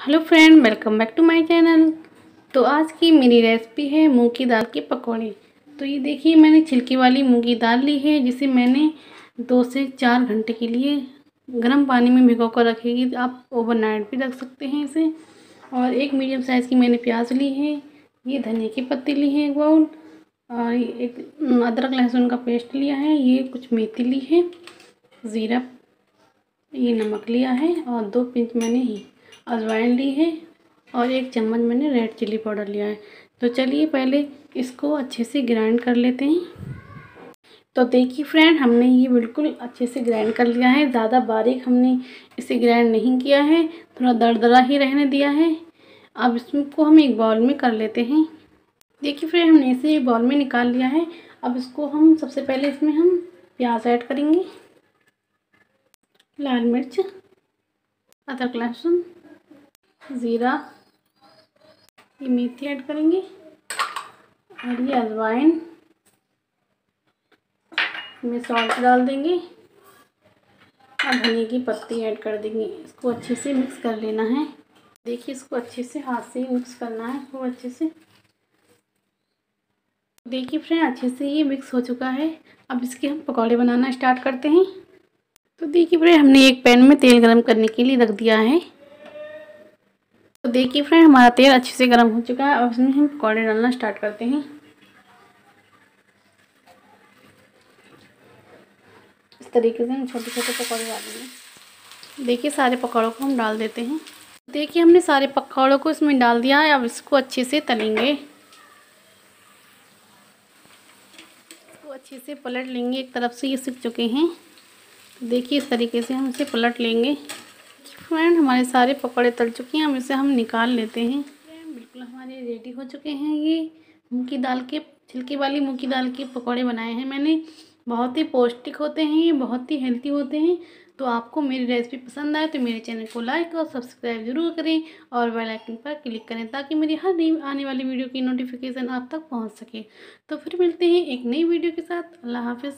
Hello friend, welcome back to my channel. तो आज की मेरी रेसिपी है मूंग की दाल के पकौड़े। तो ये देखिए, मैंने छिलकी वाली मूंग की दाल ली है, जिसे मैंने दो से चार घंटे के लिए गर्म पानी में भिगो कर रखेगी आप ओवरनाइट भी रख सकते हैं इसे। और एक मीडियम साइज़ की मैंने प्याज ली है, ये धनिया की पत्ती ली है एक बाउल और एक अदरक लहसुन का पेस्ट लिया है, ये कुछ मेथी ली है, ज़ीरा, ये नमक लिया है, और दो पिंच मैंने ही अजवाइन ली है और एक चम्मच मैंने रेड चिल्ली पाउडर लिया है। तो चलिए पहले इसको अच्छे से ग्राइंड कर लेते हैं। तो देखिए फ्रेंड, हमने ये बिल्कुल अच्छे से ग्राइंड कर लिया है। ज़्यादा बारीक हमने इसे ग्राइंड नहीं किया है। थोड़ा दरदरा ही रहने दिया है। अब इसको हम एक बाउल में कर लेते हैं। देखिए फ्रेंड, हमने इसे बाउल में निकाल लिया है। अब इसको हम सबसे पहले इसमें हम प्याज ऐड करेंगे। लाल मिर्च, अदरक लहसुन ज़ीरा। ये मेथी ऐड करेंगे। और ये अजवाइन। में सॉल्ट डाल देंगे। और धनिया की पत्ती ऐड कर देंगे। इसको अच्छे से मिक्स कर लेना है। देखिए, इसको अच्छे से हाथ से मिक्स करना है, खूब अच्छे से। देखिए फ्रेंड, अच्छे से ये मिक्स हो चुका है। अब इसके हम पकौड़े बनाना स्टार्ट करते हैं। तो देखिए फ्रेंड, हमने एक पैन में तेल गरम करने के लिए रख दिया है। तो देखिए फ्रेंड, हमारा तेल अच्छे से गर्म हो चुका है और इसमें हम पकौड़े डालना स्टार्ट करते हैं। इस तरीके से हम छोटे छोटे पकौड़े डालेंगे। देखिए, सारे पकौड़ों को हम डाल देते हैं। देखिए, हमने सारे पकौड़ों को इसमें डाल दिया है, अब इसको अच्छे से तलेंगे। इसको अच्छे से पलट लेंगे, एक तरफ़ से ये सीख चुके हैं। देखिए, इस तरीके से हम इसे पलट लेंगे। फ्रेंड हमारे सारे पकौड़े तल चुके हैं, हम इसे हम निकाल लेते हैं। बिल्कुल हमारे रेडी हो चुके हैं ये मूँग की दाल के, छिलके वाली मूँग की दाल के पकौड़े बनाए हैं मैंने। बहुत ही पौष्टिक होते हैं ये, बहुत ही हेल्थी होते हैं। तो आपको मेरी रेसिपी पसंद आए तो मेरे चैनल को लाइक और सब्सक्राइब ज़रूर करें और बेल आइकन पर क्लिक करें ताकि मेरी हर नई आने वाली वीडियो की नोटिफिकेशन आप तक पहुँच सके। तो फिर मिलते हैं एक नई वीडियो के साथ। अल्लाह हाफिज़।